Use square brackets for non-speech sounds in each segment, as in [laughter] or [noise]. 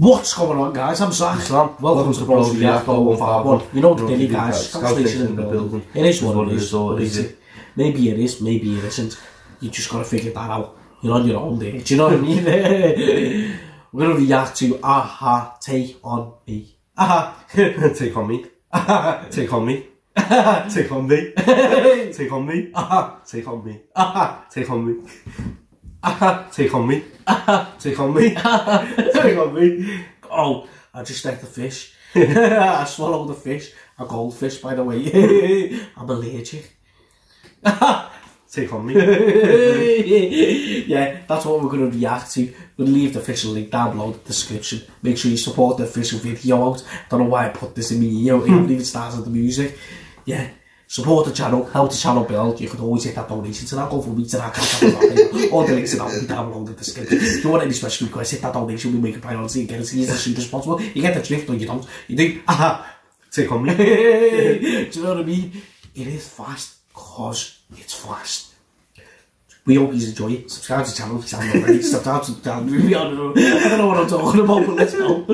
What's going on, guys? I'm Zach. Sam, Welcome, to Bros React 151. You know the er daily guys, Scouse Nation in the building. It is what it is, or is it? Maybe it is, maybe it isn't. You just gotta figure that out. You're on your own there. Do you know what I mean? [laughs] We're gonna react to A-ha Take On Me. Aha. Take on me. Aha. Take on me. Take on me. Take on me. Aha. Take on me. Aha. Take on me. Aha. [laughs] Take on me. [laughs] Take on me. [laughs] Take on me. Oh, I just ate the fish. I swallowed the fish. A goldfish, by the way. I'm allergic. Take on me. yeah, that's what we're going to react to. We'll leave the official link down below in the description. Make sure you support the official video out. Don't know why I put this in me, you know, it even starts with the music. Yeah, support the channel, help the channel build. You can always hit that donation to that, go from me to that, [laughs] all the links are down, down below the description. If you want any special requests, hit that donation, we make a priority and get it to you as soon as possible. You get the drift or you don't. You think, aha, Take on me. [laughs] do you know what I mean? It is fast because it's fast. We hope you enjoy it. Subscribe to the channel if you haven't already. Subscribe to the channel. [laughs] I don't know what I'm talking about, but let's go.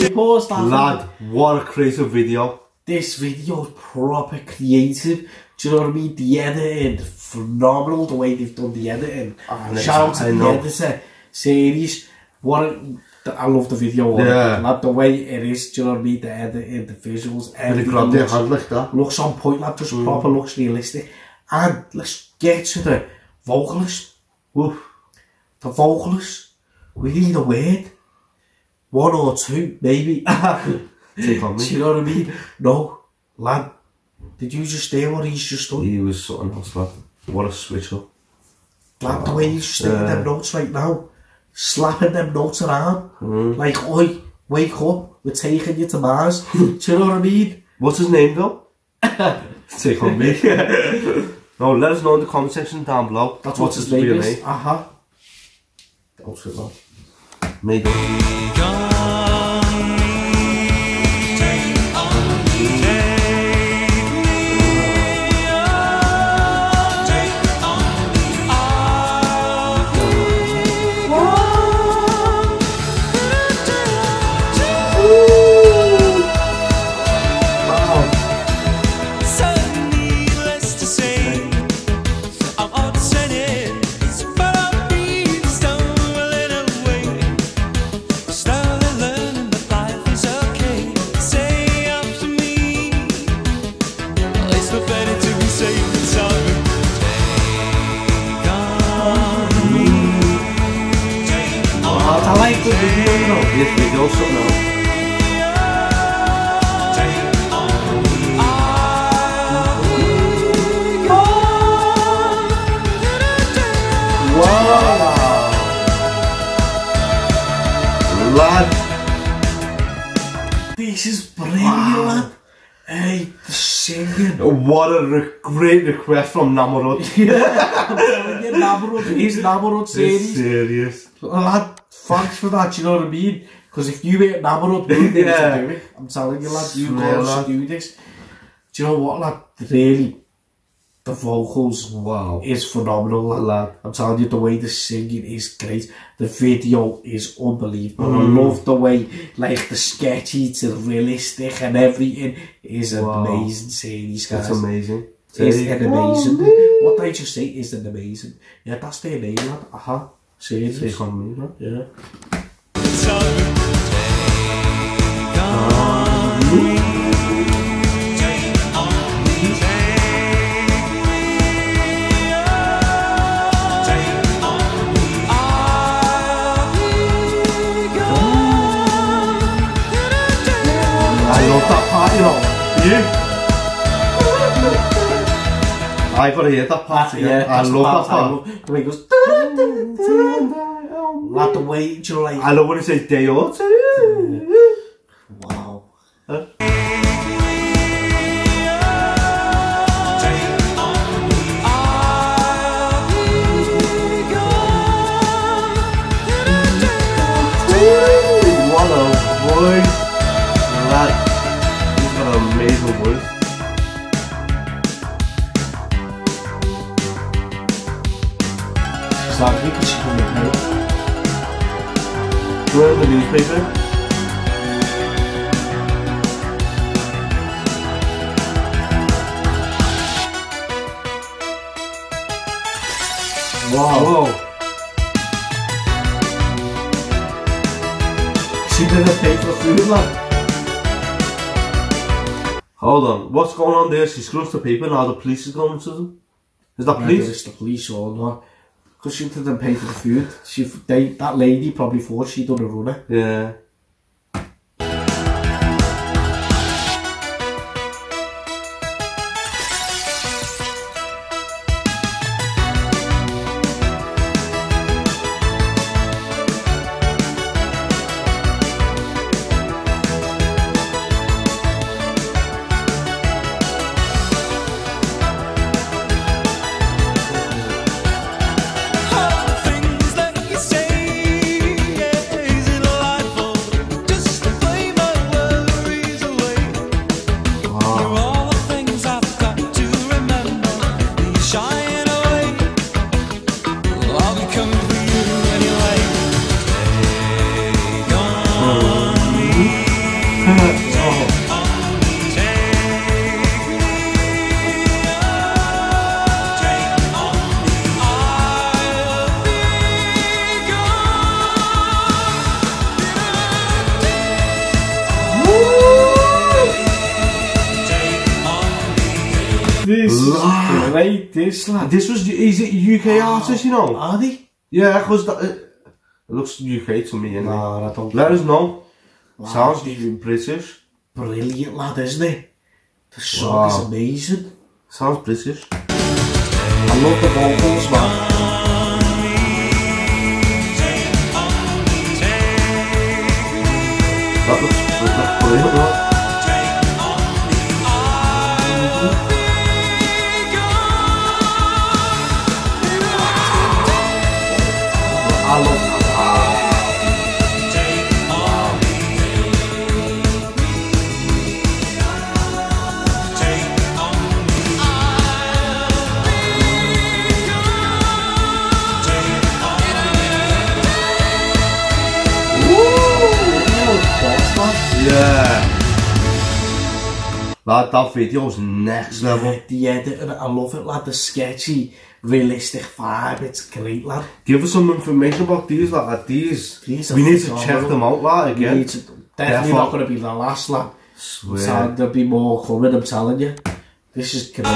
That. Lad, what a creative video. This video is proper creative. Do you know what I mean? The editing, phenomenal the way they've done the editing. Ah. Shout out to I the know. editor series. What a, I love the video. Yeah. Lad, the way it is, do you know what I mean? The editing, the visuals, everything their looks, hand like that. looks on point, lad, just proper looks realistic. And let's get to the vocalist. The vocalist, we need a word. One or two, maybe. [laughs] Take on Do you know what I mean? No, lad. Did you just hear what he's just done? He was something else, lad. What a switch up. Lad, the way he's just taking them notes right now, slapping them notes around, like, oi, wake up, we're taking you to Mars. [laughs] Do you know what I mean? What's his name though? [laughs] Take on me. no, let us know in the comment section down below. That's what his name is. Uh huh. Oh, shit, lad. Maybe. Wow. I like the video, you know. This video's something else. Take on me. Wow. Lad. This is brilliant, lad. Hey, the singing. What a re- great request from Namorod. [laughs] Yeah, Nabarud, his It's serious. Lad, thanks for that, you know what I mean? Because if you ain't Nabarud, we need Yeah. to do it. I'm telling you, lad, you Yeah, got lad. to do this. Do you know what, lad? Really, the vocals Wow. is phenomenal. lad. Lad. I'm telling you, the way the singing is great. The video is unbelievable. Mm. I love the way, like, the sketchy to the realistic and everything is Wow. amazing series, guys. That's amazing. It's an amazing. on What I just say is an amazing. Yeah, that's their name, lad. Uh-huh. Series. Take on me, man. Yeah. Take me. Take on me. Take me up. Take on me. I'll be gone. I love that part, you know. I gotta hear that part again. Yeah, I that's the love that part. I love. The way goes. Like the way, do you know, like. I love when it says day or two. Wow. What Do you remember the newspaper? Wow. Whoa. She didn't pay for food, lad. Hold on. What's going on there? She screws the paper, now the police is coming to them. Is that police? it's the police or not. Because she didn't pay for the food. She, they, that lady probably thought she'd done a runner. Yeah. Lad. great, this lad. This was, is it UK artist, you know? Are they? Yeah, because that, it, looks UK to me anyway. Nah, I don't. Let us know. Wow. Sounds even British. Brilliant lad, isn't it? The song Wow. is amazing. Sounds British. I love the vocals, man. That looks, that looks brilliant, man. That, that video's next level. Yeah, the I love it, lad. The sketchy, realistic vibe. It's great, lad. Give us some information about these, like, these. These we need to check them out, We again. to, definitely Therefore- not going to be the last, lad. Swear. So there'll be more coming, I'm telling you. This is great.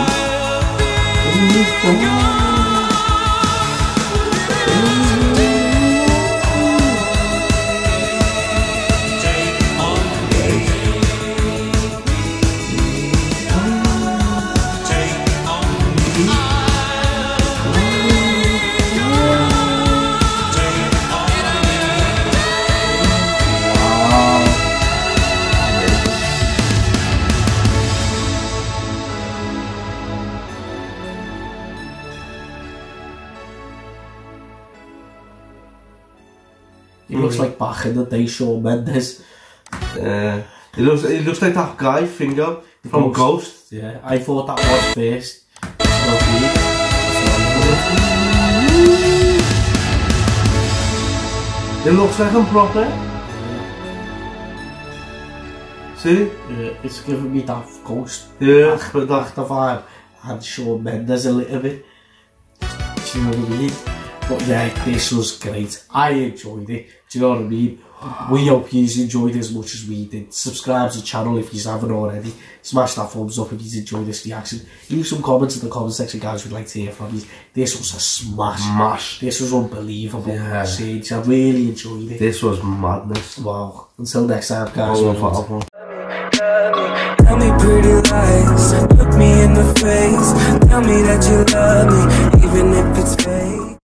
He looks like back in the day, Shawn Mendes. Uh, it looks, it looks like that guy, Finger, from Ghost. Ghost. Yeah, I thought that was first. It looks like I'm proper. See? Uh, it's giving me that ghost Yeah, but that. actor vibe and Shawn Mendes a little bit. Do you know what I mean? But yeah, this was great. I enjoyed it. Do you know what I mean? We hope you enjoyed it as much as we did. Subscribe to the channel if you haven't already. Smash that thumbs up if you enjoyed this reaction. Leave some comments in the comment section, guys. We'd like to hear from you. This was a smash. Smash. This was unbelievable. Yeah. Sage. I really enjoyed it. This was madness. Wow. Until next time, guys. Oh, for Tell me pretty lies, look me in the face. Tell me that you love me, even if it's fake.